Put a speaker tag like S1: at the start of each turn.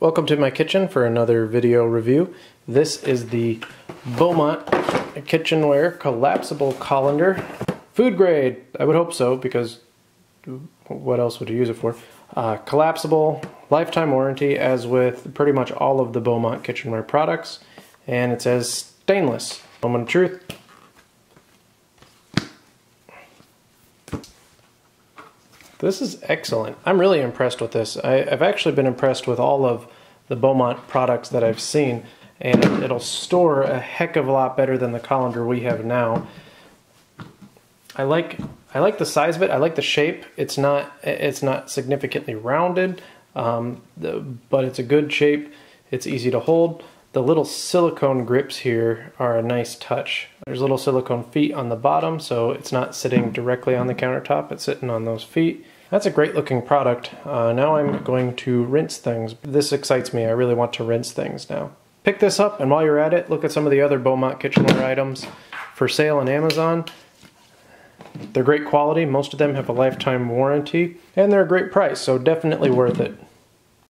S1: Welcome to my kitchen for another video review. This is the Beaumont kitchenware collapsible colander. Food grade, I would hope so because what else would you use it for? Uh, collapsible, lifetime warranty as with pretty much all of the Beaumont kitchenware products. And it says stainless. Moment of truth. This is excellent. I'm really impressed with this. I, have actually been impressed with all of the Beaumont products that I've seen, and it'll store a heck of a lot better than the colander we have now. I like I like the size of it. I like the shape. It's not it's not significantly rounded, um, but it's a good shape. It's easy to hold. The little silicone grips here are a nice touch. There's little silicone feet on the bottom, so it's not sitting directly on the countertop. It's sitting on those feet. That's a great looking product. Uh, now I'm going to rinse things. This excites me. I really want to rinse things now. Pick this up, and while you're at it, look at some of the other Beaumont kitchenware items for sale on Amazon. They're great quality. Most of them have a lifetime warranty, and they're a great price, so definitely worth it.